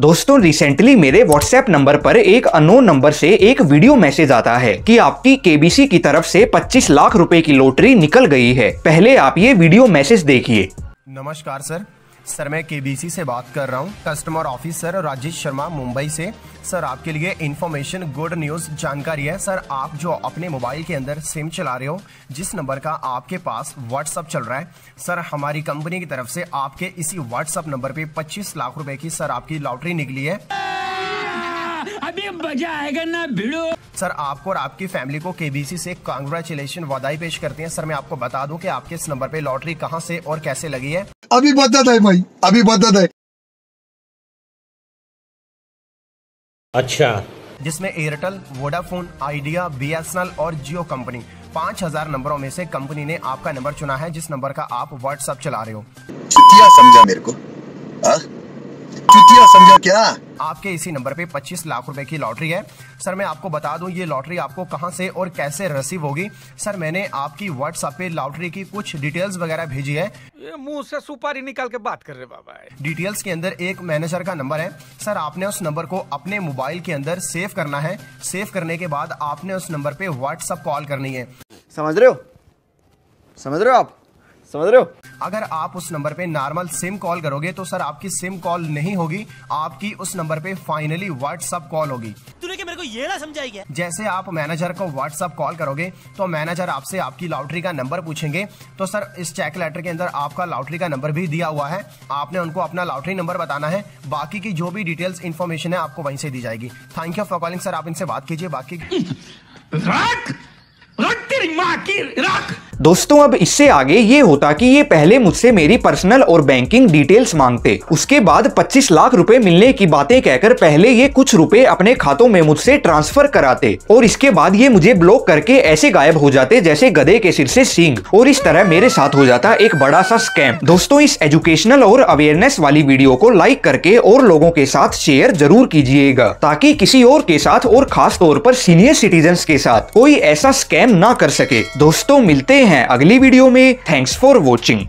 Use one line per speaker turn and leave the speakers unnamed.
दोस्तों रिसेंटली मेरे WhatsApp number पर एक अनोन नंबर से एक वीडियो मैसेज आता है कि आपकी केबीसी की तरफ़ से 25 लाख रुपए की लॉटरी निकल गई है। पहले आप ये वीडियो मैसेज देखिए।
नमस्कार सर सर मैं केबीसी से बात कर रहा हूँ। कस्टमर ऑफिसर राजेश शर्मा मुंबई से। सर आपके लिए इन्फॉर्मेशन गुड न्यूज़ जानकारी है। सर आप जो अपने मोबाइल के अंदर सिम चला रहे हो जिस नंबर का आपके पास व्हाट्सअप चल रहा है सर हमारी कंपनी की तरफ़ से आपके इसी व्हाट्सअप नंबर पे 25 लाख रुपए की सर आपकी लॉटरी निकली है।
अभी मज़ा आएगा ना भिड़ो।
सर आपको और आपकी फैमिली को केबीसी से कांग्रेचुलेशन बधाई पेश करते हैं। सर मैं आपको बता दूँ कि आपके इस नंबर पे लॉटरी कहाँ से और कैसे लगी है।
अभी बदत है भाई अभी बदत है।
अच्छा।
जिसमें एयरटेल वोडाफोन आइडिया बीएसएनएल और जियो कंपनी पाँच हज़ार नंबरों में से कंपनी ने आपका नंबर चुना है जिस नंबर का आप व्हाट्सएप चला रहे हो।
क्या समझा मेरे को हाँ? चुतिया समझा क्या?
आपके इसी नंबर पे 25 लाख रुपए की लॉटरी है। सर मैं आपको बता दूँ ये लॉटरी आपको कहाँ से और कैसे रिसीव होगी? सर मैंने आपकी व्हाट्सएप पे लॉटरी की कुछ डिटेल्स वगैरह भेजी है।
ये मुँह से सुपारी निकाल के बात कर रहे बाबा
डिटेल्स के अंदर एक मैनेजर का नंबर है। सर आपने उस नंबर को अपने मोबाइल के अंदर सेव करना है। सेव करने के बाद आपने उस नंबर पे व्हाट्सएप कॉल करनी है।
समझ रहे हो? समझ रहे हो आप? समझ रहे हो?
अगर आप उस नंबर पे नॉर्मल सिम कॉल करोगे तो सर आपकी सिम कॉल नहीं होगी आपकी उस नंबर पे फाइनली व्हाट्सएप कॉल होगी।
तूने क्या मेरे को ये ना समझाई क्या?
जैसे आप मैनेजर को व्हाट्सएप कॉल करोगे तो मैनेजर आपसे आपकी लॉटरी का नंबर पूछेंगे। तो सर इस चेक लेटर के अंदर आपका लॉटरी का नंबर भी दिया हुआ है। आपने उनको अपना लॉटरी नंबर बताना है। बाकी की जो भी डिटेल्स इन्फॉर्मेशन है आपको वहीं से दी जाएगी। Thank you for calling sir आप इनसे बात कीजिए बाकी
रख! रख तेरी माँ की रख!
दोस्तों, अब इससे आगे ये होता कि ये पहले मुझसे मेरी पर्सनल और बैंकिंग डिटेल्स मांगते। उसके बाद 25 लाख रुपए मिलने की बातें कहकर पहले ये कुछ रुपए अपने खातों में मुझसे ट्रांसफ़र कराते। और इसके बाद ये मुझे ब्लॉक करके ऐसे गायब हो जाते जैसे गधे के सिर से सींग। और इस तरह मेरे साथ हो जाता एक बड़ा सा स्कैम दोस्तों, इस एजुकेशनल और अवेयरनेस वाली वीडियो को लाइक करके और लोगों के साथ शेयर ज़रूर कीजिएगा, ताकि किसी और के साथ और खास तौर पर सीनियर सिटीजन के साथ कोई ऐसा स्कैम ना कर सके। दोस्तों, मिलते हैं। अगली वीडियो में थैंक्स फॉर वॉचिंग